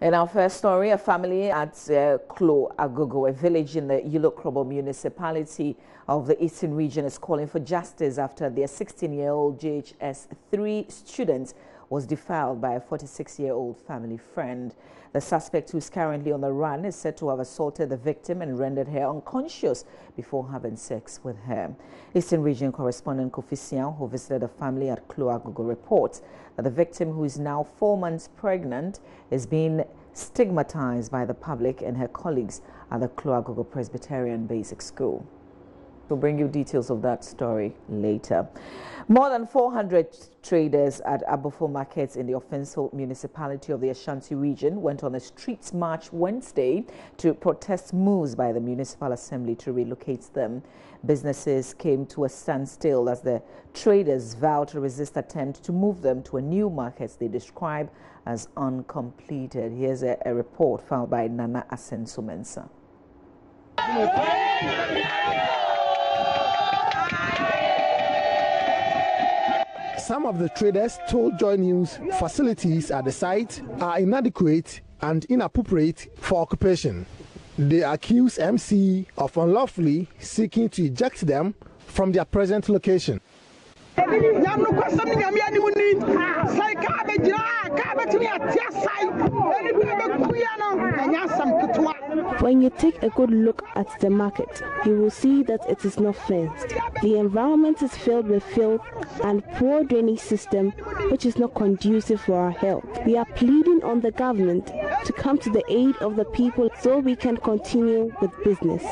In our first story, a family at uh, Klo Agogo, a village in the Yilo Krobo municipality of the Eastern region, is calling for justice after their 16-year-old JHS 3 student was defiled by a 46-year-old family friend. The suspect, who is currently on the run, is said to have assaulted the victim and rendered her unconscious before having sex with her. Eastern Region correspondent Kofi Siaw, who visited the family at Klo Agogo, reports that the victim, who is now four months pregnant, is being stigmatized by the public and her colleagues at the Klo Agogo Presbyterian Basic School. We'll bring you details of that story later. More than 400 traders at Abofour markets in the Offinso municipality of the Ashanti region went on a streets march Wednesday to protest moves by the municipal assembly to relocate them. Businesses came to a standstill as the traders vowed to resist attempts to move them to a new market they describe as uncompleted. Here's a, a report filed by Nana Asenso Some of the traders told Joy News facilities at the site are inadequate and inappropriate for occupation. They accuse MC of unlawfully seeking to eject them from their present location. When you take a good look at the market, you will see that it is not fenced. The environment is filled with filth and poor drainage system, which is not conducive for our health. We are pleading on the government to come to the aid of the people so we can continue with business.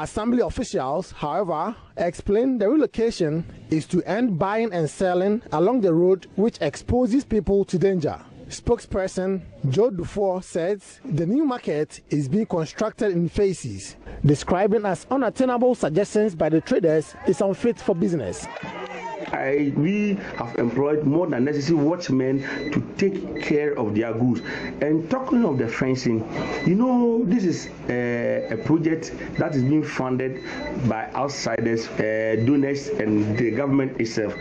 Assembly officials, however, explained the relocation is to end buying and selling along the road, which exposes people to danger. Spokesperson Joe Dufour says the new market is being constructed in phases, describing as unattainable suggestions by the traders is unfit for business. I, we have employed more than necessary watchmen to take care of their goods. And talking of the fencing, you know, this is a, a project that is being funded by outsiders, uh, donors, and the government itself.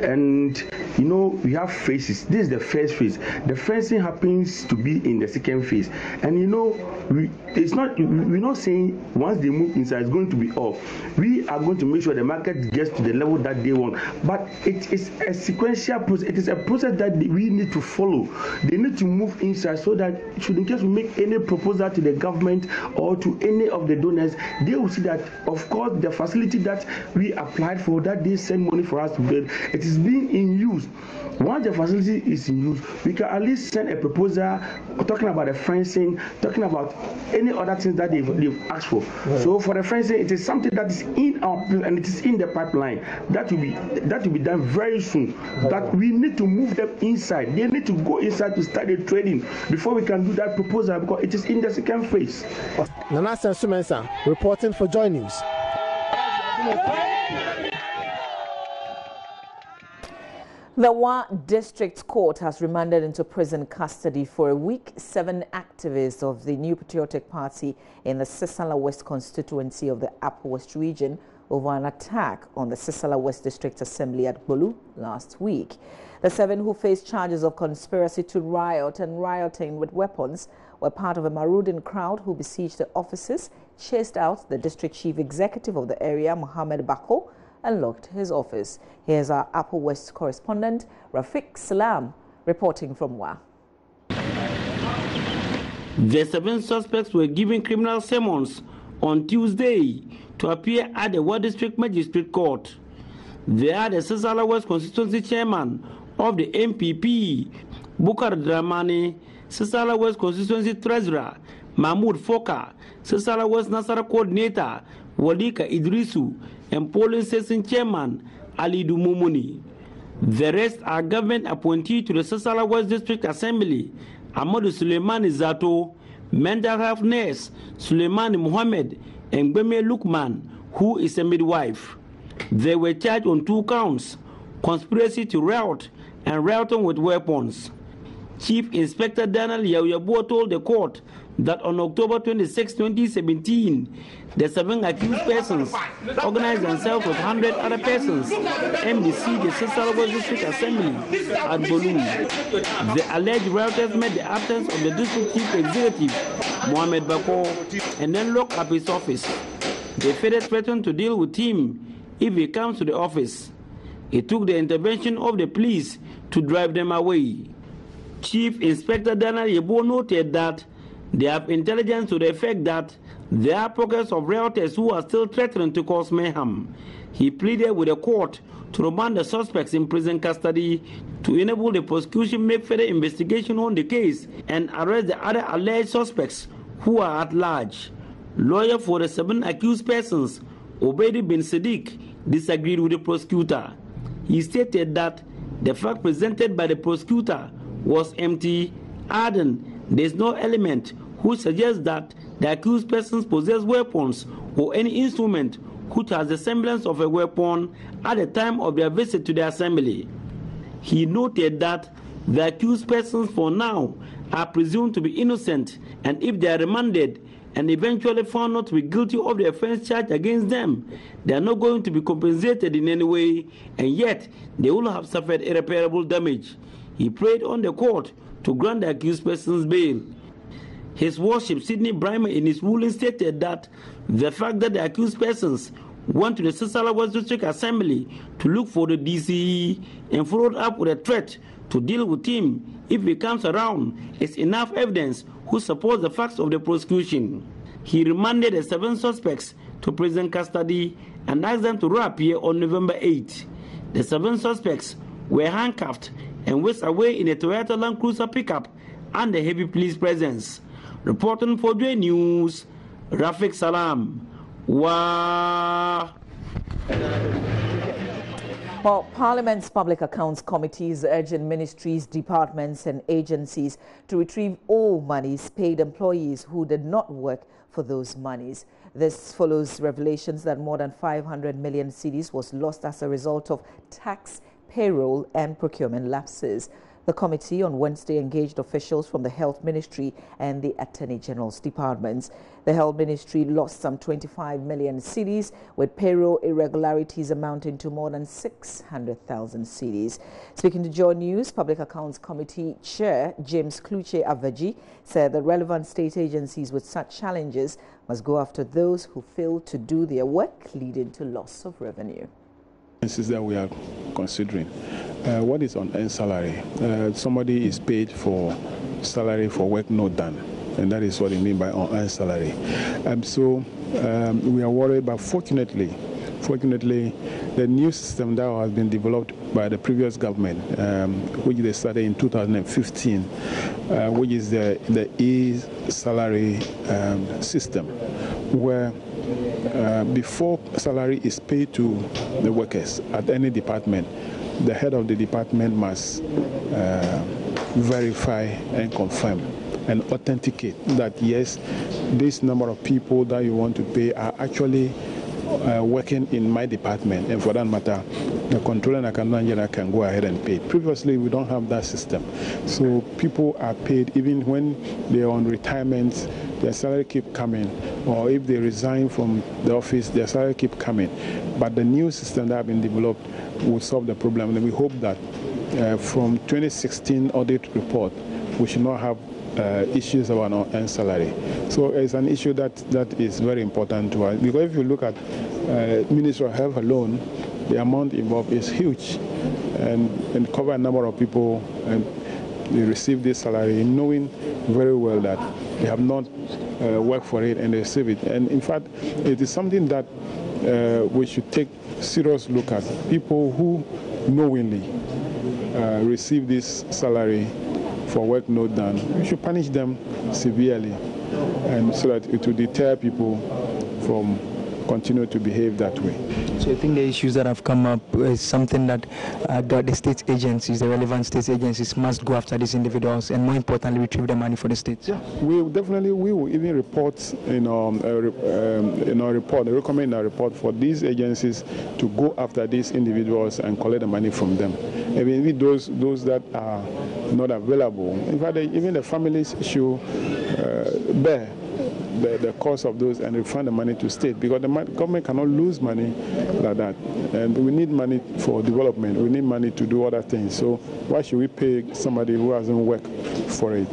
And you know, we have phases. This is the first phase. The fencing happens to be in the second phase. And you know, we it's not we're not saying once they move inside it's going to be off. We are going to make sure the market gets to the level that they want. But it is a sequential process. It is a process that we need to follow. They need to move inside so that should in case we make any proposal to the government or to any of the donors, they will see that of course the facility that we applied for that they send money for us to build, it is being in use. Once the facility is in use, we can at least send a proposal talking about the fencing, talking about any other things that they've, they've asked for. Right. So for the fencing, it is something that is in our and it is in the pipeline. That will be that will be done very soon. But we need to move them inside. They need to go inside to start the trading before we can do that proposal because it is in the second phase. Nana Sensumensa reporting for Joy News. The Wa District Court has remanded into prison custody for a week seven activists of the New Patriotic Party in the Sisala West constituency of the Upper West region over an attack on the Sisala West District Assembly at Gwollu last week. The seven who faced charges of conspiracy to riot and rioting with weapons were part of a marauding crowd who besieged the offices, chased out the district chief executive of the area, Mohammed Bako, and locked his office. Here's our Upper West correspondent, Rafiq Salam, reporting from Wa. The seven suspects were given criminal summons on Tuesday to appear at the Wa District Magistrate Court. They are the Sisala West Constituency Chairman of the NPP, Bukar Dramani, Sisala West Constituency Treasurer, Mahmoud Foka, Sisala West Nasara Coordinator, Walika Idrisu, and polling station chairman Ali Dumumuni. The rest are government appointees to the Sisala West District Assembly, Amadou Suleimani Zato, mental health nurse Suleimani Mohammed, and Gbeme Lukman, who is a midwife. They were charged on two counts conspiracy to riot and rioting with weapons. Chief Inspector Daniel Yauyabo told the court that on October 26, 2017, the seven accused persons organized themselves with 100 other persons and besieged the West District Assembly at Gwollu. The alleged rioters met the absence of the district chief executive, Mohamed Bakor, and then locked up his office. They further threatened to deal with him if he comes to the office. It took the intervention of the police to drive them away. Chief Inspector Daniel Yebo noted that they have intelligence to the effect that there are pockets of rioters who are still threatening to cause mayhem. He pleaded with the court to remand the suspects in prison custody to enable the prosecution make further investigation on the case and arrest the other alleged suspects who are at large. Lawyer for the seven accused persons, Obedi bin Siddiq, disagreed with the prosecutor. He stated that the fact presented by the prosecutor was empty, adding there is no element who suggests that the accused persons possess weapons or any instrument which has the semblance of a weapon at the time of their visit to the assembly. He noted that the accused persons for now are presumed to be innocent and if they are remanded and eventually found not to be guilty of the offense charged against them, they are not going to be compensated in any way and yet they will have suffered irreparable damage. He prayed on the court to grant the accused persons bail. His Worship Sidney Brymer in his ruling stated that the fact that the accused persons went to the Sisala West District Assembly to look for the DCE and followed up with a threat to deal with him if he comes around is enough evidence who supports the facts of the prosecution. He remanded the seven suspects to prison custody and asked them to reappear on November 8. The seven suspects were handcuffed and whisked away in a Toyota Land Cruiser pickup under heavy police presence. Reporting for J News, Rafiq Salam. Wow. Well, Parliament's Public Accounts Committee is urging ministries, departments and agencies to retrieve all monies paid employees who did not work for those monies. This follows revelations that more than 500 million cedis was lost as a result of tax, payroll and procurement lapses. The committee on Wednesday engaged officials from the Health Ministry and the Attorney General's departments. The Health Ministry lost some 25 million cedis, with payroll irregularities amounting to more than 600,000 cedis. Speaking to Joy News, Public Accounts Committee Chair James Klutse Avedzi said that relevant state agencies with such challenges must go after those who fail to do their work, leading to loss of revenue that we are considering. Uh, what is on earned salary? Uh, somebody is paid for salary for work not done, and that is what I mean by on earned salary. Um, so um, we are worried, but fortunately, fortunately, the new system that has been developed by the previous government, um, which they started in 2015, uh, which is the the e salary um, system, where uh, before salary is paid to the workers at any department, the head of the department must uh, verify and confirm and authenticate that yes, this number of people that you want to pay are actually uh, working in my department, and for that matter, the controller and accountant general can go ahead and pay. Previously, we don't have that system, so people are paid even when they are on retirement. Their salary keep coming, or if they resign from the office, their salary keep coming. But the new system that has been developed will solve the problem, and we hope that uh, from 2016 audit report, we should not have uh, issues about our earned salary. So it's an issue that, that is very important to us because if you look at uh, Ministry of Health alone, the amount involved is huge and, and cover a number of people and they receive this salary knowing very well that they have not uh, worked for it and they receive it. And in fact, it is something that uh, we should take serious look at. People who knowingly uh, receive this salary for work not done, we should punish them severely and so that it will deter people from continue to behave that way. So I think the issues that have come up is something that uh, the state agencies, the relevant state agencies, must go after these individuals and more importantly retrieve the money for the state. Yeah, we definitely we will even report in um, um, in our report, recommend a report for these agencies to go after these individuals and collect the money from them. I mean, those those that are not available. In fact, even the families should uh, bear the, the cost of those and refund the money to state because the government cannot lose money like that. And we need money for development. We need money to do other things. So why should we pay somebody who hasn't worked for it?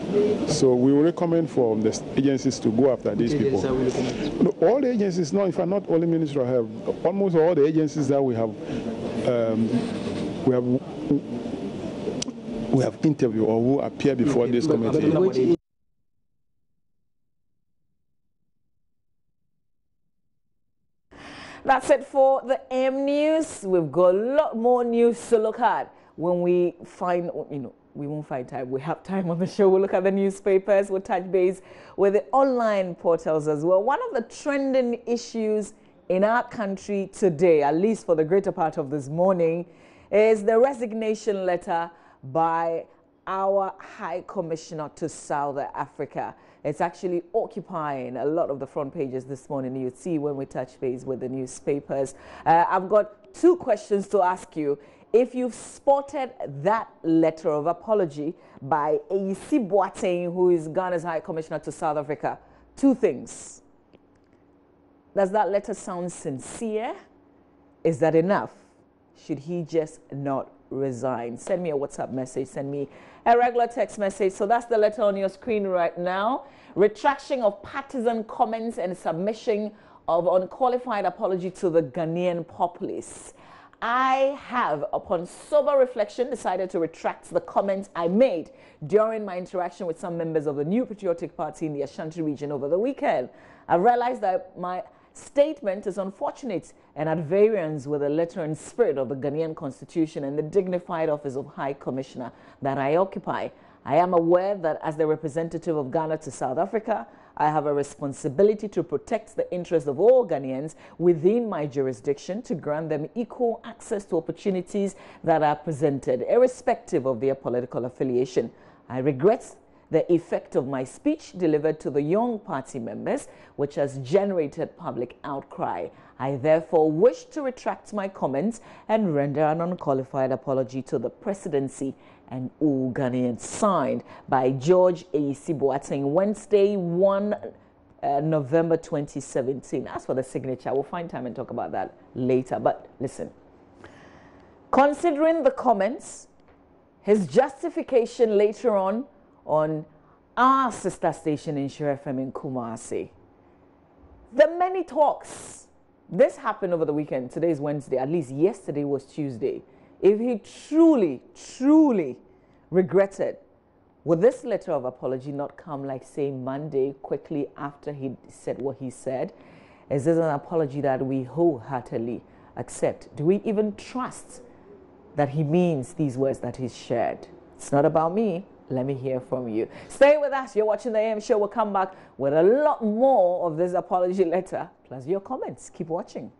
So we will recommend for the agencies to go after these people. No, all the agencies, no, if I'm not only Minister of Health, almost all the agencies that we have, um, we have we have interviewed or who appear before this committee. That's it for the M News. We've got a lot more news to look at when we find, you know, we won't find time. We have time on the show. We'll look at the newspapers. We'll touch base with the online portals as well. One of the trending issues in our country today, at least for the greater part of this morning, is the resignation letter by our High Commissioner to South Africa. It's actually occupying a lot of the front pages this morning. You'd see when we touch base with the newspapers. Uh, I've got two questions to ask you. If you've spotted that letter of apology by Ayisi Boateng, who is Ghana's High Commissioner to South Africa, two things. Does that letter sound sincere? Is that enough? Should he just not resign? Send me a WhatsApp message. Send me a regular text message. So that's the letter on your screen right now. Retraction of partisan comments and submission of unqualified apology to the Ghanaian populace. I have, upon sober reflection, decided to retract the comments I made during my interaction with some members of the New Patriotic Party in the Ashanti region over the weekend. I realized that my statement is unfortunate and at variance with the letter and spirit of the Ghanaian constitution and the dignified office of High Commissioner that I occupy. I am aware that as the representative of Ghana to South Africa, I have a responsibility to protect the interests of all Ghanaians within my jurisdiction to grant them equal access to opportunities that are presented, irrespective of their political affiliation. I regret the effect of my speech delivered to the young party members, which has generated public outcry. I therefore wish to retract my comments and render an unqualified apology to the presidency and all Ghanaians. Signed by George Ayisi Boateng, Wednesday, 1 uh, November 2017. As for the signature, we'll find time and talk about that later. But listen, considering the comments, his justification later on on our sister station in Nhyira FM in Kumasi. The many talks. This happened over the weekend. Today is Wednesday. At least yesterday was Tuesday. If he truly, truly regretted, would this letter of apology not come like, say, Monday, quickly after he said what he said? Is this an apology that we wholeheartedly accept? Do we even trust that he means these words that he's shared? It's not about me. Let me hear from you. Stay with us. You're watching the AM show. We'll come back with a lot more of this apology letter, plus your comments. Keep watching.